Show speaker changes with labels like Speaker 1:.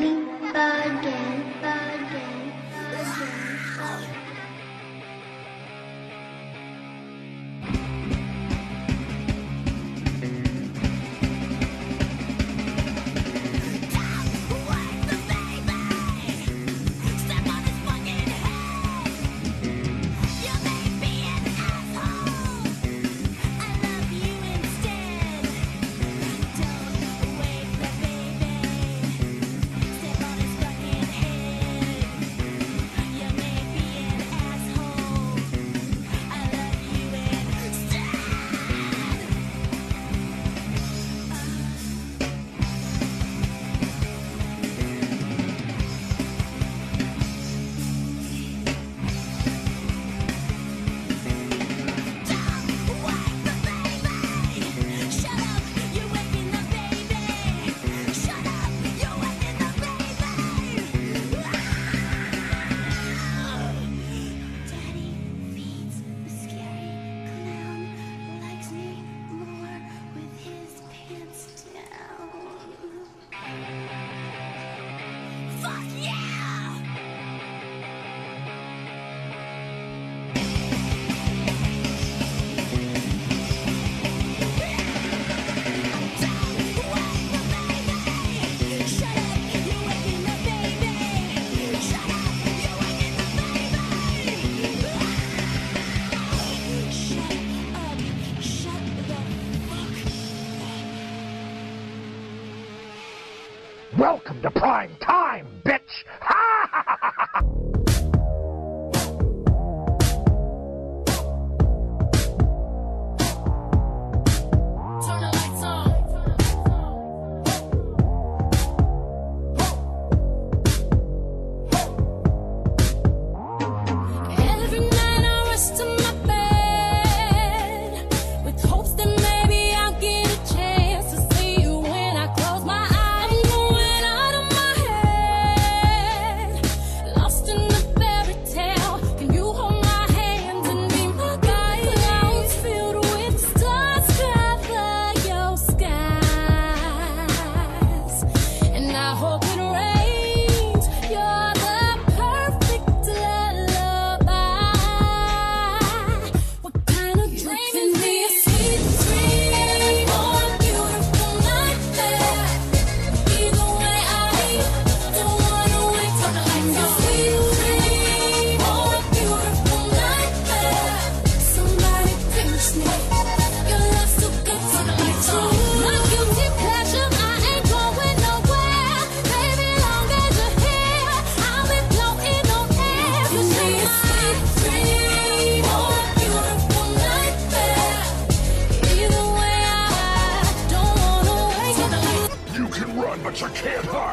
Speaker 1: Bye. Welcome to prime time, bitch! you can't hide!